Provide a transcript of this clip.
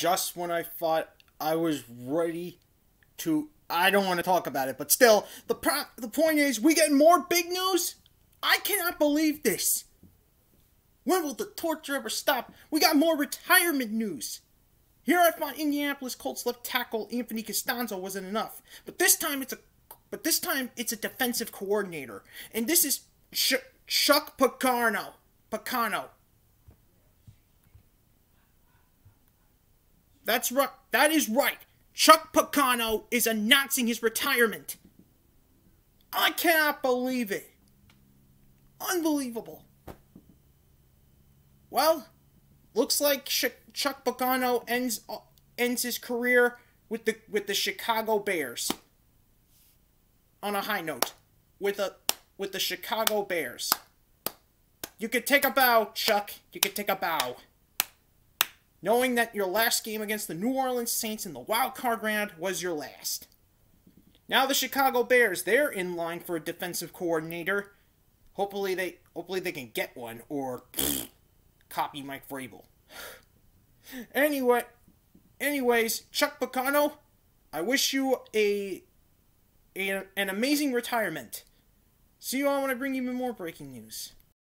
just when I thought I was ready to. I don't want to talk about it, but still, the pro- the point is, we get more big news. I cannot believe this. When will the torture ever stop? We got more retirement news. Here I thought Indianapolis Colts left tackle Anthony Castonzo wasn't enough, but this time it's a, but this time it's a defensive coordinator, and this is Ch- Chuck Pagano. Pagano. That's right. That is right. Chuck Pagano is announcing his retirement. I cannot believe it. Unbelievable. Well, looks like Ch- Chuck Pagano ends uh, ends his career with the with the Chicago Bears. On a high note, with a with the Chicago Bears. You could take a bow, Chuck. You could take a bow. Knowing that your last game against the New Orleans Saints in the wild card round was your last. Now the Chicago Bears, they're in line for a defensive coordinator. Hopefully they hopefully they can get one or copy Mike Vrabel. Anyway, anyways, Chuck Pagano, I wish you a, a an amazing retirement. See you all when I bring you even more breaking news.